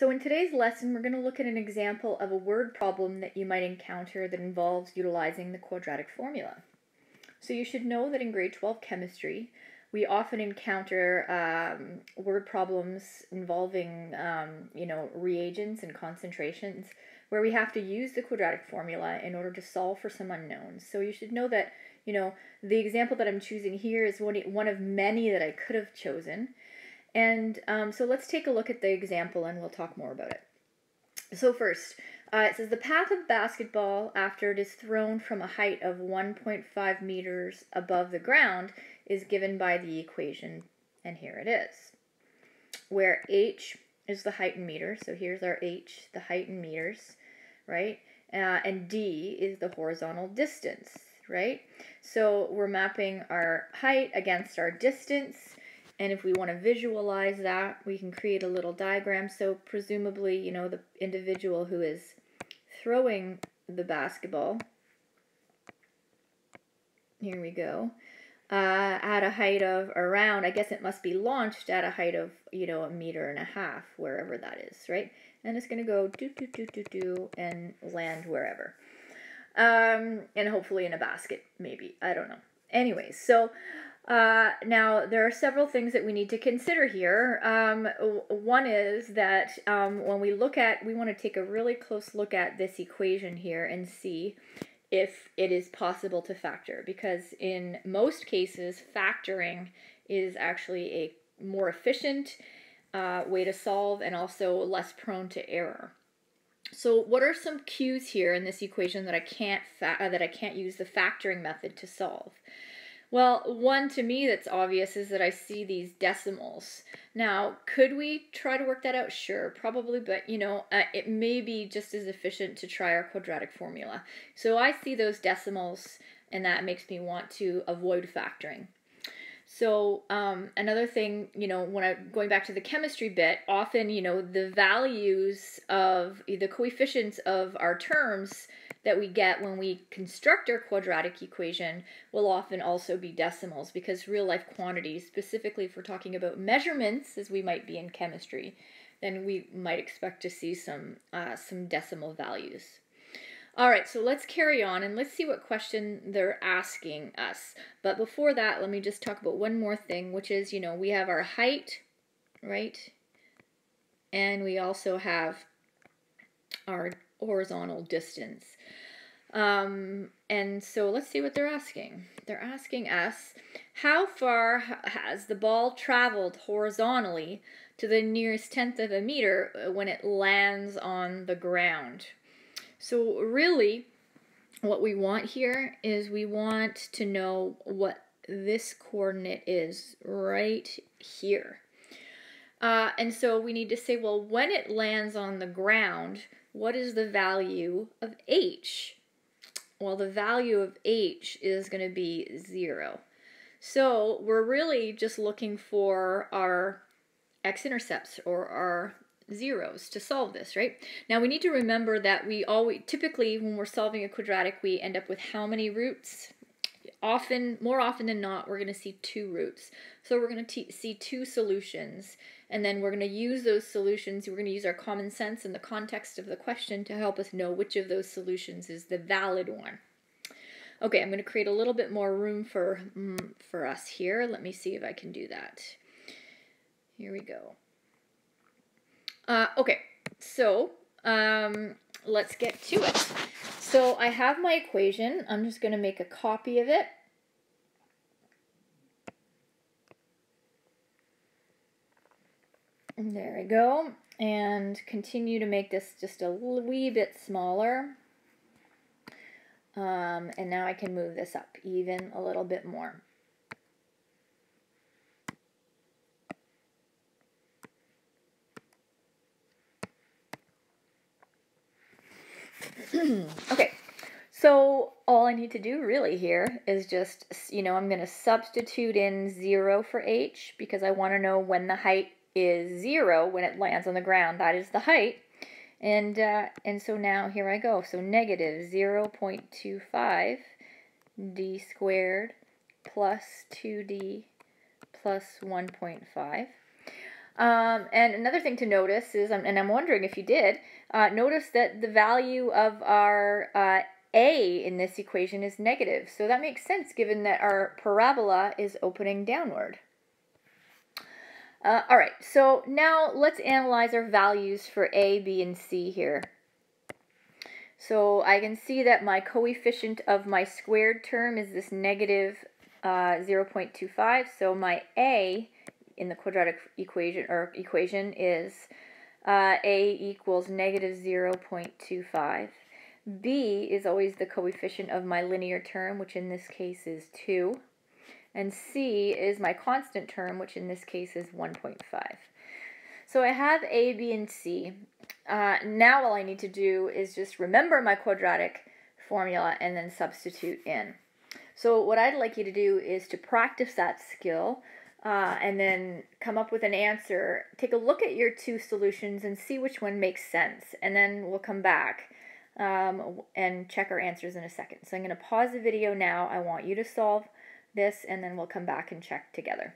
So in today's lesson, we're going to look at an example of a word problem that you might encounter that involves utilizing the quadratic formula. So you should know that in grade 12 chemistry, we often encounter um, word problems involving, um, you know, reagents and concentrations where we have to use the quadratic formula in order to solve for some unknowns. So you should know that, you know, the example that I'm choosing here is one, one of many that I could have chosen. And um, so let's take a look at the example and we'll talk more about it. So first, uh, it says the path of basketball after it is thrown from a height of 1.5 meters above the ground is given by the equation, and here it is, where h is the height in meters, so here's our h, the height in meters, right? Uh, and d is the horizontal distance, right? So we're mapping our height against our distance, and if we want to visualize that, we can create a little diagram. So presumably, you know, the individual who is throwing the basketball, here we go, uh, at a height of around, I guess it must be launched at a height of, you know, a meter and a half, wherever that is, right? And it's going to go do, do, do, do, do, and land wherever. Um, and hopefully in a basket, maybe. I don't know. Anyways, so uh, now, there are several things that we need to consider here. Um, one is that um, when we look at, we want to take a really close look at this equation here and see if it is possible to factor because in most cases factoring is actually a more efficient uh, way to solve and also less prone to error. So what are some cues here in this equation that I can't uh, that I can't use the factoring method to solve? Well, one to me that's obvious is that I see these decimals. Now, could we try to work that out? Sure, probably, but you know, uh, it may be just as efficient to try our quadratic formula. So I see those decimals, and that makes me want to avoid factoring. So um, another thing, you know, when I'm going back to the chemistry bit, often you know the values of the coefficients of our terms that we get when we construct our quadratic equation will often also be decimals because real life quantities, specifically if we're talking about measurements as we might be in chemistry, then we might expect to see some, uh, some decimal values. All right, so let's carry on and let's see what question they're asking us. But before that, let me just talk about one more thing, which is, you know, we have our height, right? And we also have our horizontal distance. Um, and so let's see what they're asking. They're asking us, how far has the ball traveled horizontally to the nearest tenth of a meter uh, when it lands on the ground? So really, what we want here is we want to know what this coordinate is right here. Uh, and so we need to say, well, when it lands on the ground, what is the value of h? Well, the value of h is going to be 0. So we're really just looking for our x-intercepts or our zeros to solve this, right? Now we need to remember that we always, typically when we're solving a quadratic, we end up with how many roots? Often, more often than not, we're going to see two roots. So we're going to see two solutions and then we're going to use those solutions. We're going to use our common sense in the context of the question to help us know which of those solutions is the valid one. Okay, I'm going to create a little bit more room for, mm, for us here. Let me see if I can do that. Here we go. Uh, okay, so um, let's get to it. So I have my equation. I'm just going to make a copy of it. There we go. And continue to make this just a wee bit smaller. Um, and now I can move this up even a little bit more. okay, so all I need to do really here is just, you know, I'm going to substitute in 0 for h because I want to know when the height is 0 when it lands on the ground. That is the height. And, uh, and so now here I go. So negative 0 0.25 d squared plus 2d plus 1.5. Um, and another thing to notice is, and I'm wondering if you did, uh, notice that the value of our uh, a in this equation is negative. So that makes sense given that our parabola is opening downward. Uh, all right, so now let's analyze our values for A, B, and C here. So I can see that my coefficient of my squared term is this negative, uh, 0.25. So my A in the quadratic equation or equation is uh, A equals negative 0.25. B is always the coefficient of my linear term, which in this case is 2 and c is my constant term, which in this case is 1.5. So I have a, b, and c. Uh, now all I need to do is just remember my quadratic formula and then substitute in. So what I'd like you to do is to practice that skill uh, and then come up with an answer. Take a look at your two solutions and see which one makes sense. And then we'll come back um, and check our answers in a second. So I'm going to pause the video now. I want you to solve this and then we'll come back and check together.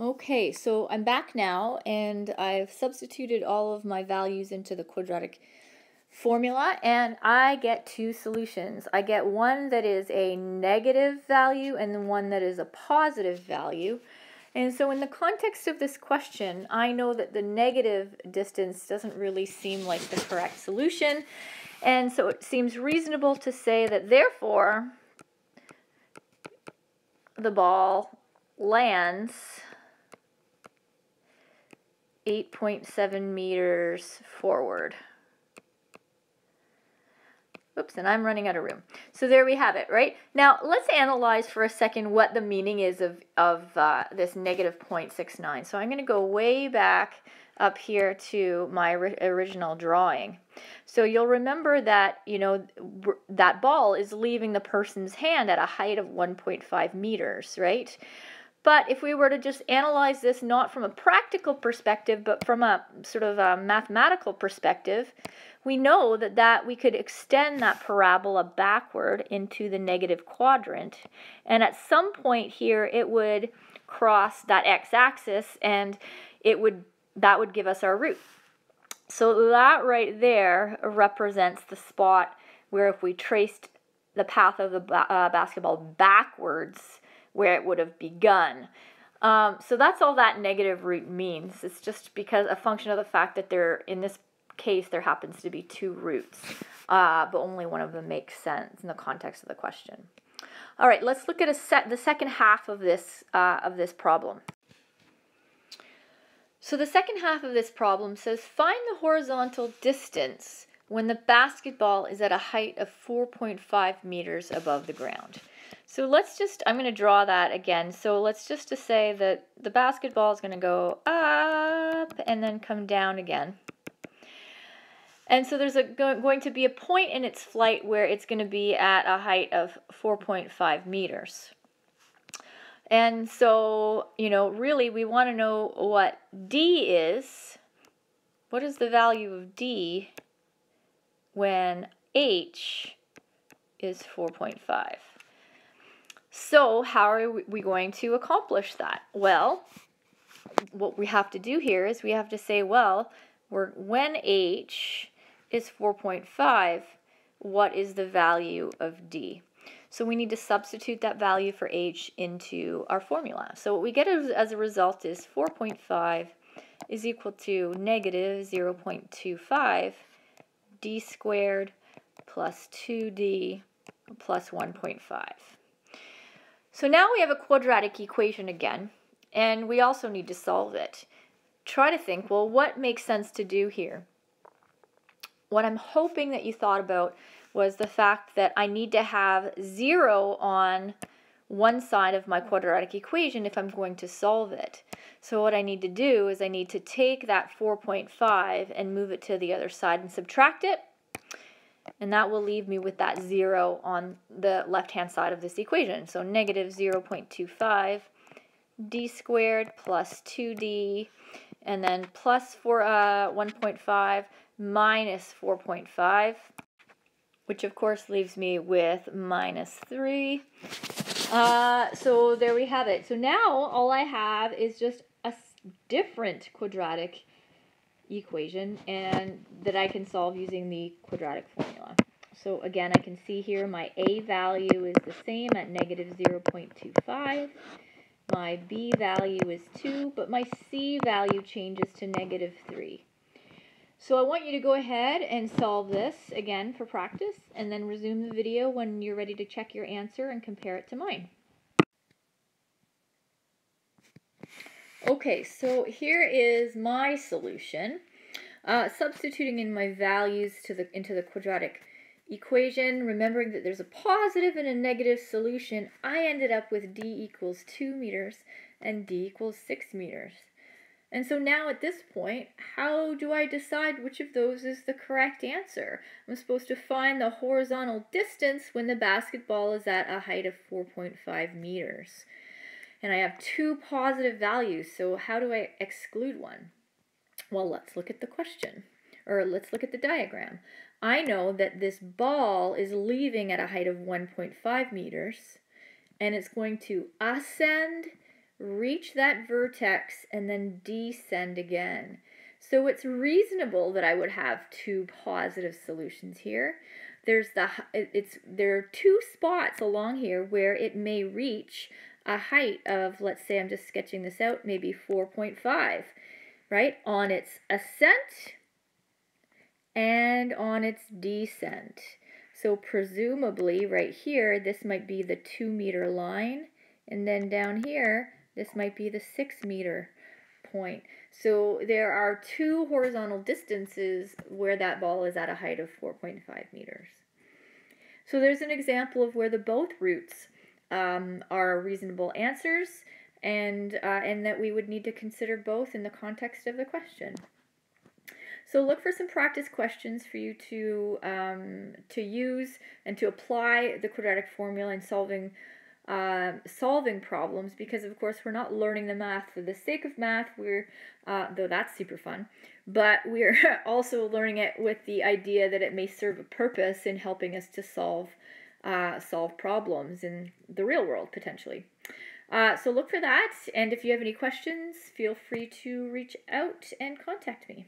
Okay, so I'm back now and I've substituted all of my values into the quadratic formula and I get two solutions. I get one that is a negative value and one that is a positive value. And so in the context of this question, I know that the negative distance doesn't really seem like the correct solution. And so it seems reasonable to say that therefore the ball lands 8.7 meters forward. Oops, and I'm running out of room. So there we have it, right? Now, let's analyze for a second what the meaning is of, of uh, this negative 0.69. So I'm going to go way back up here to my original drawing. So you'll remember that, you know, that ball is leaving the person's hand at a height of 1.5 meters, right? But if we were to just analyze this not from a practical perspective, but from a sort of a mathematical perspective, we know that, that we could extend that parabola backward into the negative quadrant. And at some point here, it would cross that x-axis and it would that would give us our root. So that right there represents the spot where if we traced the path of the uh, basketball backwards, where it would have begun. Um, so that's all that negative root means. It's just because a function of the fact that there, in this case, there happens to be two roots, uh, but only one of them makes sense in the context of the question. All right, let's look at a set, the second half of this uh, of this problem. So the second half of this problem says find the horizontal distance when the basketball is at a height of 4.5 meters above the ground. So let's just, I'm going to draw that again. So let's just to say that the basketball is going to go up and then come down again. And so there's a, going to be a point in its flight where it's going to be at a height of 4.5 meters. And so, you know, really we want to know what D is. What is the value of D when H is 4.5? So how are we going to accomplish that? Well, what we have to do here is we have to say, well, when H is 4.5, what is the value of D? So we need to substitute that value for h into our formula. So what we get as a result is 4.5 is equal to negative 0.25 d squared plus 2d plus 1.5. So now we have a quadratic equation again, and we also need to solve it. Try to think, well, what makes sense to do here? What I'm hoping that you thought about was the fact that I need to have 0 on one side of my quadratic equation if I'm going to solve it. So what I need to do is I need to take that 4.5 and move it to the other side and subtract it. And that will leave me with that 0 on the left-hand side of this equation. So negative 0.25 d squared plus 2d and then plus for uh, 1.5 minus 4.5 which of course leaves me with minus 3 Uh, so there we have it. So now all I have is just a different quadratic equation and that I can solve using the quadratic formula. So again, I can see here my A value is the same at negative 0.25. My B value is 2, but my C value changes to negative 3. So I want you to go ahead and solve this again for practice and then resume the video when you're ready to check your answer and compare it to mine. Okay, so here is my solution. Uh, substituting in my values to the into the quadratic equation, remembering that there's a positive and a negative solution, I ended up with d equals 2 meters and d equals 6 meters. And so now at this point, how do I decide which of those is the correct answer? I'm supposed to find the horizontal distance when the basketball is at a height of 4.5 meters. And I have two positive values, so how do I exclude one? Well, let's look at the question, or let's look at the diagram. I know that this ball is leaving at a height of 1.5 meters, and it's going to ascend reach that vertex, and then descend again. So it's reasonable that I would have two positive solutions here. There's the it's there are two spots along here where it may reach a height of let's say I'm just sketching this out, maybe 4.5, right? On its ascent and on its descent. So presumably right here, this might be the two meter line. And then down here, this might be the six meter point. So there are two horizontal distances where that ball is at a height of 4.5 meters. So there's an example of where the both roots um, are reasonable answers and, uh, and that we would need to consider both in the context of the question. So look for some practice questions for you to, um, to use and to apply the quadratic formula in solving uh, solving problems because of course we're not learning the math for the sake of math we're uh, though that's super fun but we're also learning it with the idea that it may serve a purpose in helping us to solve uh, solve problems in the real world potentially. Uh, so look for that and if you have any questions feel free to reach out and contact me